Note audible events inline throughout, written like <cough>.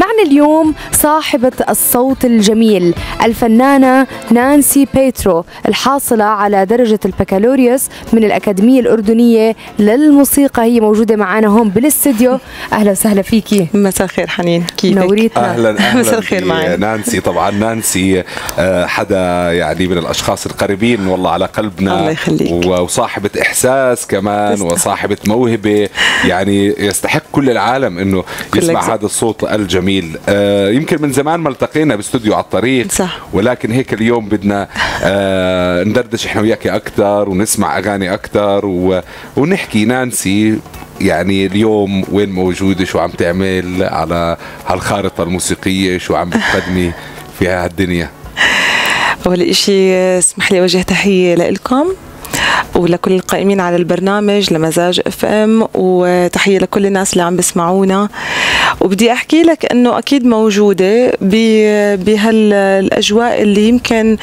معنا اليوم صاحبة الصوت الجميل الفنانة نانسي بيترو الحاصلة على درجة البكالوريوس من الأكاديمية الأردنية للموسيقى هي موجودة معنا هون بالاستديو أهلا وسهلا فيكي مساء الخير حنين كيفك؟ نوريتنا أهلا أهلا <laughs> مساء الخير معي. نانسي طبعا نانسي آه، حدا يعني من الأشخاص القريبين والله على قلبنا الله يخليك. و- وصاحبة إحساس كمان تسلم. وصاحبة موهبة يعني يستحق كل العالم كلك يسمع. هذا الصوت الجميل آه، يمكن من زمان ما التقينا باستوديو على الطريق صح. ولكن هيك اليوم بدنا آه، ندردش إحنا وياكي أكثر ونسمع أغاني أكثر و- ونحكي. نانسي يعني اليوم وين موجودة؟ شو عم تعمل على هالخارطة الموسيقية؟ شو عم بتقدمي في هالدنيا؟ أول إشي اسمح لي أوجه تحية لكم ولكل القائمين على البرنامج لمزاج اف ام وتحية لكل الناس اللي عم بيسمعونا. وبدي أحكي لك إنه أكيد موجودة ب- بهالأجواء اللي يمكن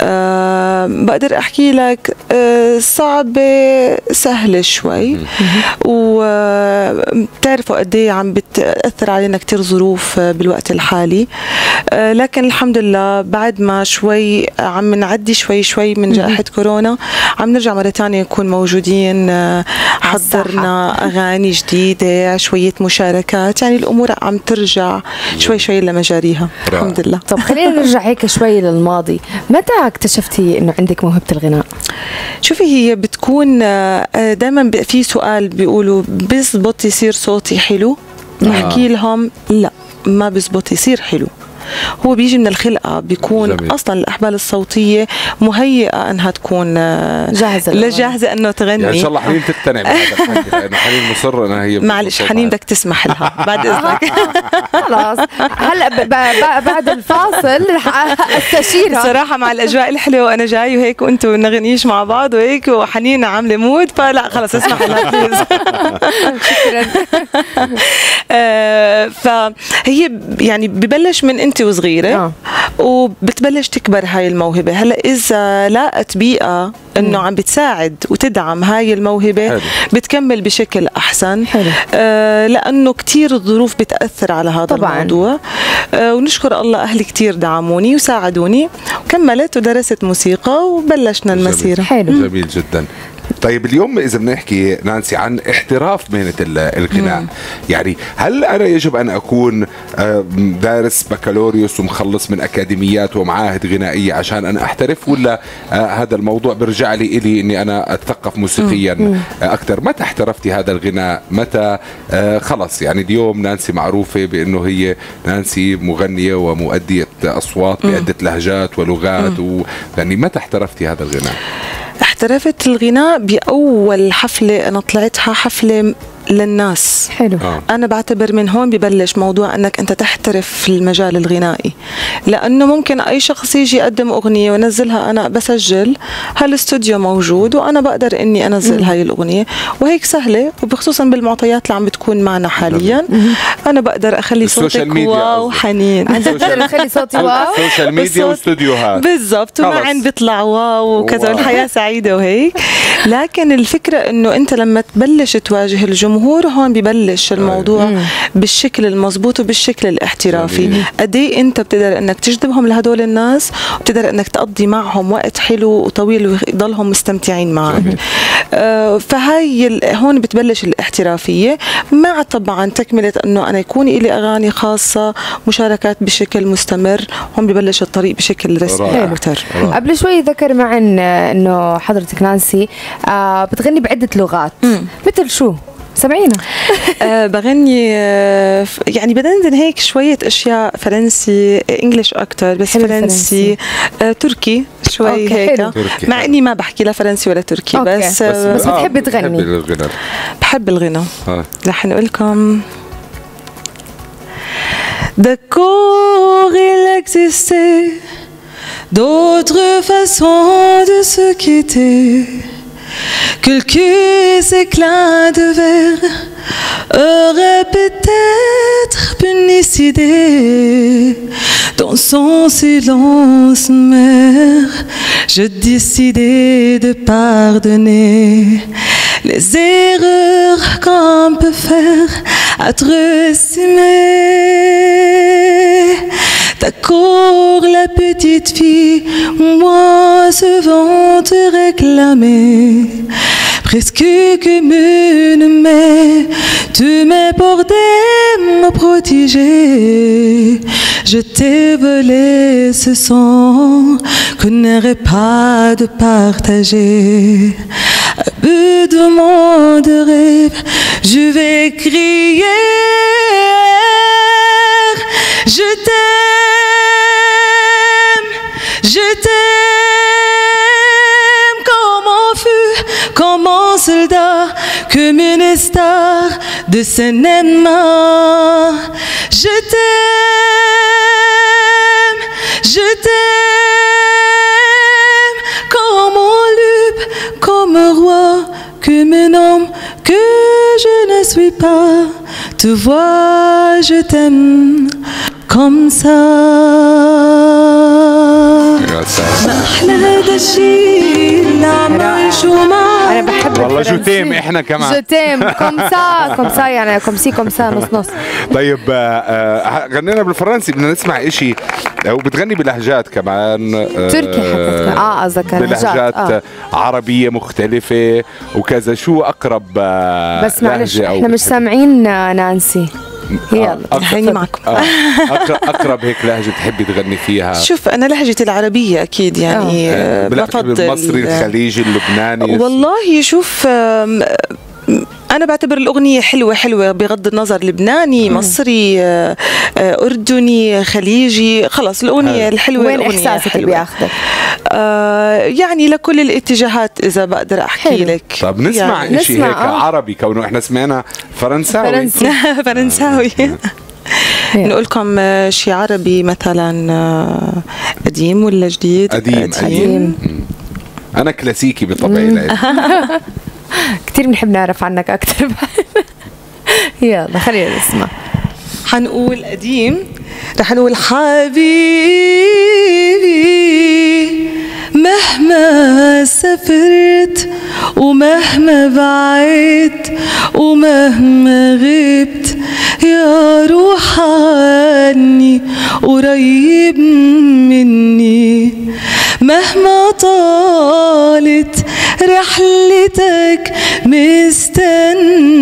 آه بقدر أحكي لك آه صعبة سهلة شوي. وبتعرفوا قد إيه عم بتأثر علينا كثير ظروف آه، بالوقت الحالي. آه، لكن الحمد لله بعد ما شوي عم نعدي شوي شوي من جائحة كورونا عم نرجع مرة تانية نكون موجودين آه، حضرنا أغاني جديدة شوية مشاركات. يعني الأمور عم ترجع شوي شوي لمجاريها. الحمد لله. طب خلينا نرجع هيك شوي للماضي. متى اكتشفتي إنه عندك موهبة الغناء؟ شوفي هي بتكون دائما في سؤال بيقولوا بيزبط يصير صوتي حلو؟ بحكي لهم لا ما بيزبط يصير حلو. هو بيجي من الخلقة بيكون جميل. أصلا الأحبال الصوتية مهيئة أنها تكون آه، جاهزة لا جاهزة أنه تغني. يعني إن شاء الله حنين تقتنع بهذا الحكي لأنه حنين مصر إنها هي معلش حنين. بدك تسمح لها. <laughs> بعد إذنك. خلاص. هلأ بعد الفاصل رح أستشيرها. صراحة مع الأجواء الحلوة وأنا جاي وهيك وأنتوا نغنيش مع بعض وهيك وحنين عاملة mood فلا خلص اسمح لها please <laughs> <laughs> آه، فهي يعني ببلش من إنت وصغيرة آه. وبتبلش تكبر هاي الموهبة هلأ إذا لاقت بيئة إنه عم بتساعد وتدعم هاي الموهبة حلو. بتكمل بشكل أحسن حلو. آه لأنه كتير الظروف بتأثر على هذا طبعاً. الموضوع آه ونشكر الله أهلي كتير دعموني وساعدوني وكملت ودرست موسيقى وبلشنا جميل. المسيرة حلو جميل جدا طيب اليوم إذا بدنا نحكي نانسي عن احتراف مهنة ال- الغناء يعني هل أنا يجب أن أكون دارس بكالوريوس ومخلص من أكاديميات ومعاهد غنائية عشان أنا أحترف ولا آه، هذا الموضوع برجع لي إلي إني أنا أتثقف موسيقيا آه، أكثر؟ متى احترفتي هذا الغناء؟ متى؟ آه، خلص يعني اليوم نانسي معروفة بأنه هي نانسي مغنية ومؤدية أصوات بعدة لهجات ولغات و... يعني متى احترفتي هذا الغناء؟ احترفت الغناء بأول حفلة أنا طلعتها حفلة للناس. حلو. آه. أنا بعتبر من هون ببلش موضوع أنك أنت تحترف في المجال الغنائي. لأنه ممكن أي شخص يجي يقدم أغنية وينزلها أنا بسجل هالاستوديو موجود وأنا بقدر إني أنزل هاي الأغنية. وهيك سهلة وبخصوصا بالمعطيات اللي عم بتكون معنا حاليا. أنا بقدر أخلي ال social صوتك media wow. حنين. بقدر أخلي صوتي <laughs> wow؟ ال social media. واستوديوهات بالضبط. ومعن بيطلع wow وكذا wow. والحياة سعيدة وهيك. لكن الفكرة إنه أنت لما تبلش تواجه الجمهور هون ببلش الموضوع بالشكل المضبوط وبالشكل الاحترافي. قد إيه أنت بتقدر إنك تجذبهم لهدول الناس وبتقدر إنك تقضي معهم وقت حلو وطويل ويضلهم مستمتعين معك. آه فهاي هون بتبلش الاحترافية مع طبعا تكملة إنه أنا يكون لي أغاني خاصة مشاركات بشكل مستمر هون ببلش الطريق بشكل رسمي. أكثر. قبل شوي ذكر معن إنه حضرتك نانسي آه بتغني بعدة لغات مثل شو؟ سمعينا <laughs> آه بغني آه يعني بدندن هيك شوية أشياء فرنسي English أكتر بس حلو فرنسي آه تركي شوي okay، هيك. تركي، مع حلو. إني ما بحكي لا فرنسي ولا تركي okay. بس, بس- آه بس بتحبي تغني. بتحبي الغناء بحب الغنى آه. رح نقول لكم D'accord, il existait d'autres façons de se quitter. Quelques éclats de verre auraient peut-être pu dans son silence mer. Je décidai de pardonner les erreurs qu'on peut faire, être estimé. Petite fille, moi ce vent te réclamer. Presque comme une mère, tu m'es porté, me protéger. Je t'ai volé ce sang que n'aurait pas de partager. À bout de mon de rêve, je vais crier. Je t'aime, je t'aime comme un feu, comme un soldat, comme une star de cinéma. Je t'aime, je t'aime comme un loup, comme un roi, comme un homme que je ne suis pas. Tu vois, je t'aime comme ça. يا سلام أحلى هذا الشيء اللي عم نعيشه معك أنا بحب والله الفرنسي. je t'aime إحنا كمان. je t'aime. comme ça comme ça يعني comme ci comme ça نص نص. <laughs> طيب آه، آه، غنينا بالفرنسي بدنا نسمع إشي وبتغني بلهجات كمان آه، تركي حتى آه قصدك بلهجات لهجات آه. عربية مختلفة وكذا. شو أقرب آه، بس معلش إحنا مش؟ سامعين آه، نانسي. يلا أقرب- هيني معكم. آه، أقرب, أقرب هيك لهجة تحبي تغني فيها. شوف أنا لهجتي العربية أكيد يعني آه، آه، بفضل المصري الخليجي اللبناني. والله شوف أنا بعتبر الأغنية حلوة حلوة بغض النظر لبناني مصري آه، آه، أردني خليجي خلص الأغنية حلو. الحلوة وين الأغنية إحساسك اللي حلوة. بياخذك؟ آه، يعني لكل الاتجاهات إذا بقدر أحكي حلو. لك طب نسمع يعني إشي نسمع، هيك آه. عربي كونه إحنا سمعنا فرنساوي <laughs> فرنساوي <laughs> نقول لكم آه، شي عربي مثلا قديم ولا جديد؟ قديم قديم مم. أنا كلاسيكي بطبعي. <laughs> كثير بنحب نعرف عنك أكثر <laughs> يلا خلينا نسمع. حنقول قديم رح نقول حبيبي مهما سافرت ومهما بعدت ومهما غبت يا روح عني قريب مني. مهما طالت رحلتك مستنياك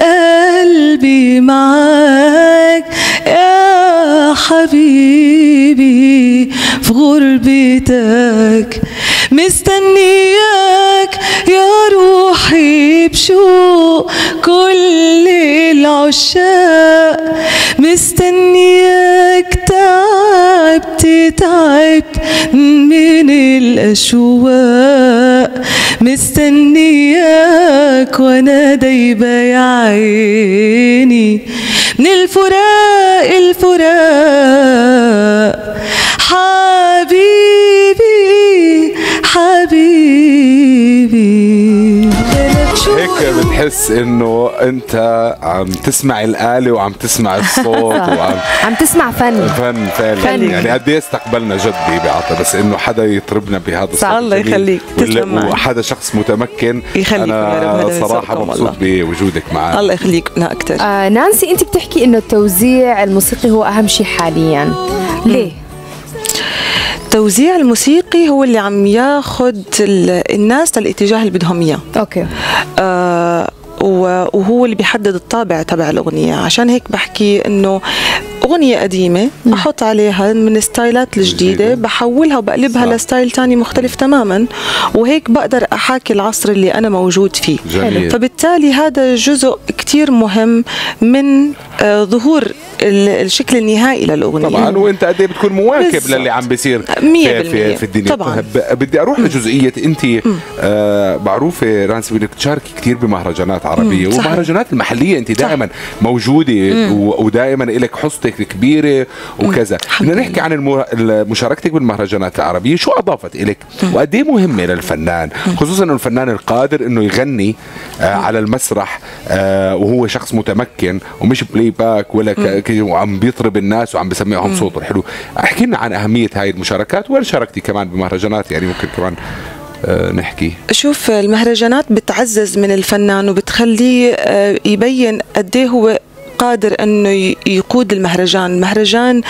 قلبي معاك. يا حبيبي في غربتك مستنياك يا روحي بشوق كل العشاق. مستنياك تعبت تعبت من الأشواق. مستنياك وأنا دايبة يا عيني. من الفراق الفراق. حبيبي <laughs> بتحس إنه أنت عم تسمع الآلة وعم تسمع الصوت <laughs> وعم عم تسمع فن فن فعلا فن. يعني قد إيه استقبلنا جدي بعطى بس إنه حدا يطربنا بهذا الصوت الله يخليك. ولا- تسلم معي. وحدا شخص متمكن يخليك. أنا ذوقكم مبسوط بوجودك معنا الله يخليك لا أكتر آه نانسي أنت بتحكي إنه التوزيع الموسيقي هو أهم شيء حاليا ليه؟ التوزيع الموسيقي هو اللي عم ياخد ال- الناس للاتجاه اللي بدهم إياه. أوكي. آه، وهو اللي بيحدد الطابع تبع الأغنية. عشان هيك بحكي إنه أغنية قديمة أحط عليها من الستايلات الجديدة جديدة. بحولها وبقلبها صح. لستايل تاني مختلف تماما وهيك بقدر أحاكي العصر اللي أنا موجود فيه جميل. فبالتالي هذا جزء كتير مهم من آه، ظهور ال- الشكل النهائي للأغنية طبعا وأنت قد إيه بتكون مواكب بالضبط. للي عم بيصير مية في, في, بالمية. في الدنيا طبعاً. طيب بدي أروح لجزئية أنت آه معروفة نانسي بدك تشاركي كثير بمهرجانات عربية صحيح. والمهرجانات المحلية أنت دائما موجودة ودائما لك حصتك الكبيرة وكذا. الحمد بدنا نحكي عن مشاركتك بالمهرجانات العربية. شو أضافت لك وقد إيه مهمه للفنان خصوصا إنه الفنان القادر إنه يغني آه على المسرح آه وهو شخص متمكن ومش playback ولا وعم بيطرب الناس وعم بسمعهم صوته الحلو. أحكي لنا عن أهمية هاي المشاركات وين شاركتي كمان بمهرجانات؟ يعني ممكن كمان آه نحكي. شوف المهرجانات بتعزز من الفنان وبتخليه آه، يبين قد إيه هو قادر أنه يقود المهرجان. المهرجان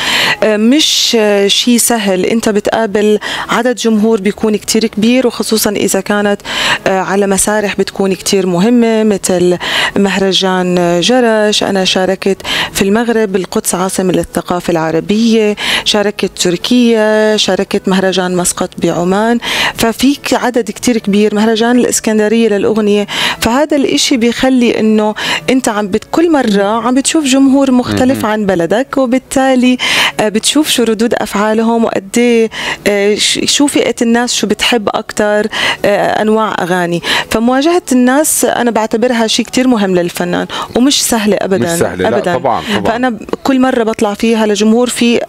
آه، مش آه، شيء سهل. أنت بتقابل عدد جمهور بيكون كتير كبير وخصوصا إذا كانت آه، على مسارح بتكون كتير مهمة مثل مهرجان جرش. أنا شاركت في المغرب القدس عاصمة للثقافة العربية. شاركت تركيا شاركت مهرجان مسقط بعمان. ففيك عدد كتير كبير مهرجان الإسكندرية للأغنية. فهذا الإشي بيخلي إنه أنت عم بت كل مرة عم بتشوف جمهور مختلف عن بلدك وبالتالي آه، بتشوف شو ردود أفعالهم وقد إيه، آه، شو فئة الناس شو بتحب أكتر آه، أنواع أغاني. فمواجهة الناس أنا بعتبرها شيء كتير مهم للفنان ومش سهلة أبدا مش سهلة، لا، أبدا. طبعاً، طبعاً. فأنا ب- كل مرة بطلع فيها لجمهور في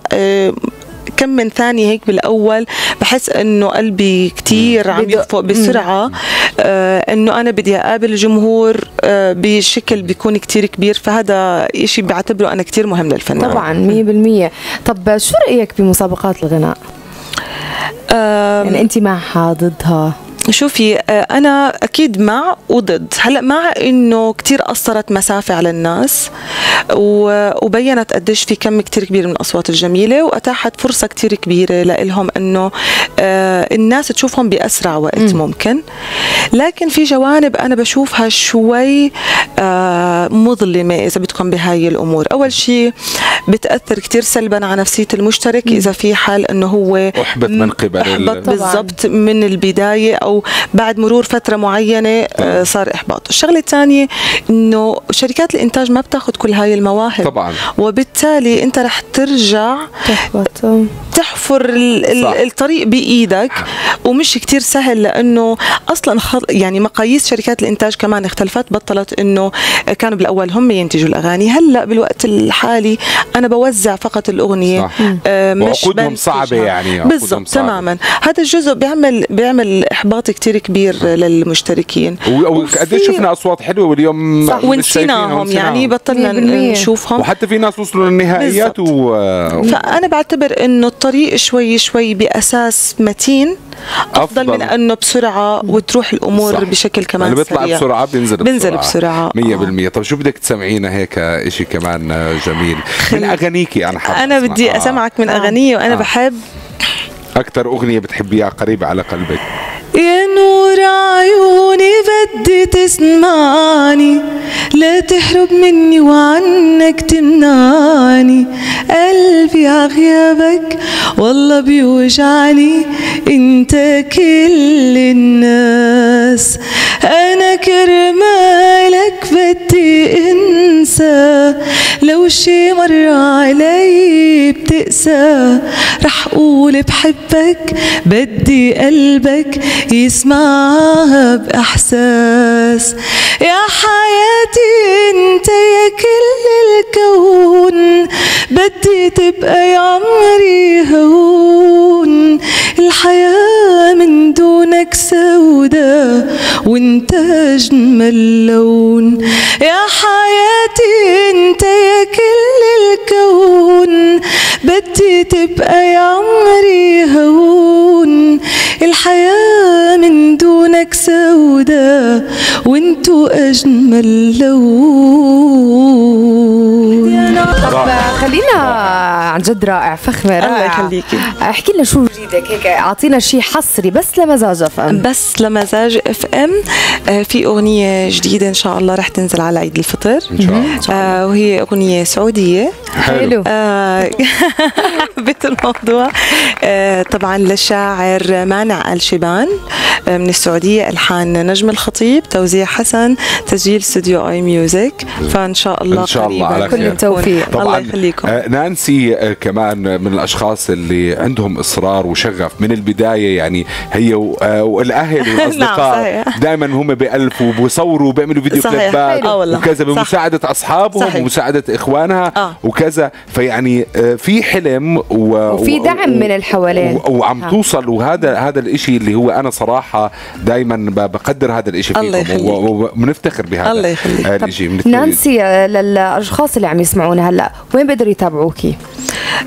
كم من ثانية هيك بالأول بحس إنه قلبي كتير عم بدق. يخفق بسرعة. آه إنه أنا بدي أقابل الجمهور آه بشكل بيكون كتير كبير. فهذا إشي بعتبره أنا كتير مهم للفنان. طبعا 100% طب شو رأيك بمسابقات الغناء؟ يعني أنت معها ضدها شوفي آه، أنا أكيد مع وضد. هلأ مع إنه كتير قصرت مسافة على الناس وبينت قديش في كم كتير كبير من الأصوات الجميلة وأتاحت فرصة كتير كبيرة لإلهم إنه آه، الناس تشوفهم بأسرع وقت ممكن. لكن في جوانب أنا بشوفها شوي آه، مظلمة إذا بدكم بهاي الأمور. أول شيء بتأثر كتير سلبا على نفسية المشترك إذا في حال إنه هو أحبط من قبل أحبط. بالضبط من البداية أو بعد مرور فترة معينة آه، صار إحباط. الشغلة الثانية إنه شركات الإنتاج ما بتاخد كل هاي المواهب. طبعاً. وبالتالي أنت رح ترجع تحبط تحفر صح. الطريق بإيدك ومش كتير سهل لأنه أصلا خل يعني مقاييس شركات الإنتاج كمان اختلفت بطلت إنه كانوا بالأول هم ينتجوا الأغاني هلأ بالوقت الحالي أنا بوزع فقط الأغنية صح. آه، مش وعقودهم بنتجها. صعبة يعني، بالضبط. تماما هذا الجزء بيعمل بيعمل إحباط كتير كبير للمشتركين وقديش وفي- شفنا أصوات حلوة واليوم صح. ونسيناهم يعني بطلنا 100%. نشوفهم وحتى في ناس وصلوا للنهائيات و... فأنا بعتبر إنه الطريق شوي شوي بأساس متين أفضل, أفضل. من انه بسرعة وتروح الأمور صح. بشكل كمان اللي بيطلع سريع. بسرعة بينزل بسرعة بينزل بسرعة. 100% طب شو بدك تسمعينا هيك شيء كمان جميل من اغانيكي أنا حابب أنا. بدي آه. أسمعك من آه. اغنيه وأنا آه. بحب أكثر أغنية بتحبيها قريبة على قلبك يا نور عيوني بدي تسمعني لا تهرب مني وعنك تمنعني. قلبي عغيابك والله بيوجعني أنت كل الناس. أنا كرمالك بدي أنسى لو شي مر علي بتقسى رح أقول بحبك بدي قلبك يسمعها بإحساس. يا حياتي أنت يا كل الكون بدي تبقى يا عمري هون. الحياة من دونك سودة وانت اجمل لون يا حياتي أنت يا كل الكون بدي تبقى يا عمري هون. الحياة من دونك سودة وانتو أجمل لون. طب خلينا عن جد رائع فخمة الله رائع يخليكي. احكي لنا شو جديدك هيك؟ أعطينا شيء حصري بس لمزاج FM بس لمزاج FM آه، في أغنية جديدة إن شاء الله رح تنزل على عيد الفطر. إن شاء الله. آه، وهي أغنية سعودية. حلو. <laughs> حبيت الموضوع. آه، طبعا للشاعر مانع الشيبان آه، من السعودية ألحان نجم الخطيب توزيع حسن تسجيل استوديو آي ميوزك فإن شاء الله إن شاء الله على كل. التوفيق. الله يخليكم آه، نانسي آه، كمان من الأشخاص اللي عندهم إصرار وشغف من البداية يعني هي و- آه، والأهل <laughs> والأصدقاء صحيح. دائما هم بيالفوا وبيصوروا وبيعملوا فيديو صحيح. كليبات آه. وكذا صح. بمساعدة أصحابهم صحيح. ومساعدة إخوانها آه. وكذا فيعني آه، في حلم و... وفي و- دعم من اللي حواليه. و... وعم ها. توصل وهذا هذا الإشي اللي هو أنا صراحة دائما بقدر هذا الإشي الله فيكم يخليك. وبنفتخر بهذا الله يخليك. الإشي نانسي آه، للأشخاص اللي عم يسمعونا هلأ وين بيقدروا يتابعوكي؟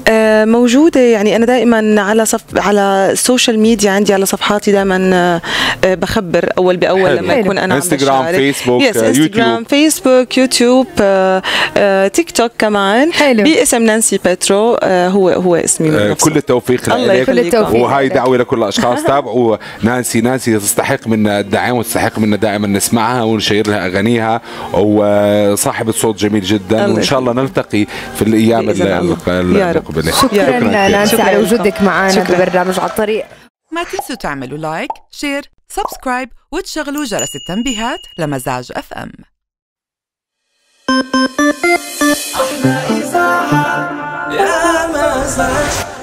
آه، موجودة يعني أنا دائما على صف على ال social media عندي على صفحاتي دائما بخبر أول بأول حلو. لما يكون أنا انستغرام فيسبوك yes آه، انستغرام فيسبوك يوتيوب آه، آه، تيك توك كمان حلو. باسم نانسي بترو آه، هو هو اسمي من آه، نفسه. كل التوفيق الله لك كل. التوفيق. وهاي لك. دعوة لكل الأشخاص <laughs> تابعوا نانسي نانسي تستحق منا الدعم وتستحق منا دائما نسمعها ونشير لها أغانيها وصاحبه صوت جميل جدا وإن شاء الله نلتقي في الأيام بإذن الله. ال- يا رب. المقبله شكرا شكراً نانسي على. وجودك معنا. ببرنامج على الطريق ما تنسوا تعملوا like share subscribe وتشغلوا جرس التنبيهات لمزاج FM يا مزاج